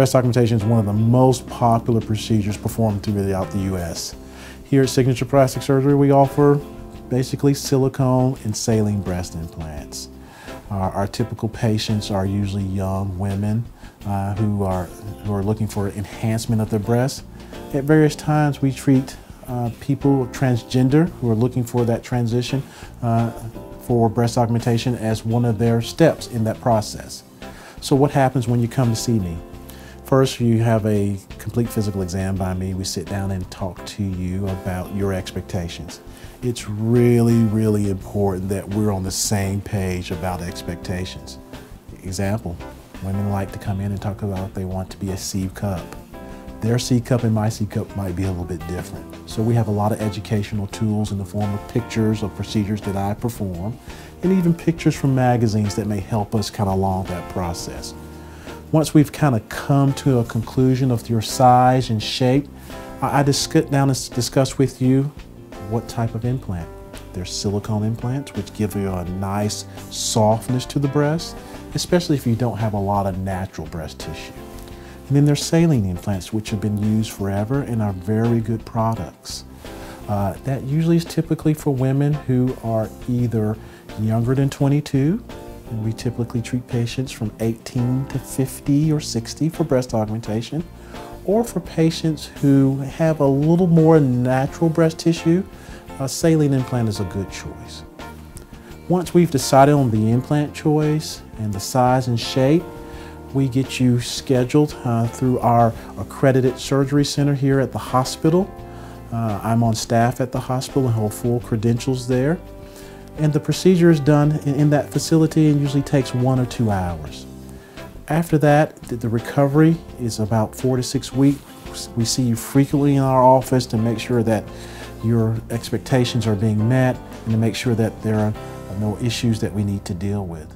Breast augmentation is one of the most popular procedures performed throughout the U.S. Here at Signature Plastic Surgery, we offer basically silicone and saline breast implants. Our, our typical patients are usually young women uh, who, are, who are looking for enhancement of their breasts. At various times, we treat uh, people transgender who are looking for that transition uh, for breast augmentation as one of their steps in that process. So what happens when you come to see me? First, you have a complete physical exam by me. We sit down and talk to you about your expectations. It's really, really important that we're on the same page about expectations. Example, women like to come in and talk about they want to be a C cup. Their C cup and my C cup might be a little bit different. So we have a lot of educational tools in the form of pictures of procedures that I perform and even pictures from magazines that may help us kind of along that process. Once we've kind of come to a conclusion of your size and shape, I, just sit down and discuss with you what type of implant. There's silicone implants, which give you a nice softness to the breast, especially if you don't have a lot of natural breast tissue. And then there's saline implants, which have been used forever and are very good products. Uh, that usually is typically for women who are either younger than 22, and we typically treat patients from 18 to 50 or 60 for breast augmentation, or for patients who have a little more natural breast tissue, a saline implant is a good choice. Once we've decided on the implant choice and the size and shape, we get you scheduled uh, through our accredited surgery center here at the hospital. Uh, I'm on staff at the hospital and hold full credentials there. And the procedure is done in, that facility and usually takes one or two hours. After that, the recovery is about four to six weeks. We see you frequently in our office to make sure that your expectations are being met and to make sure that there are no issues that we need to deal with.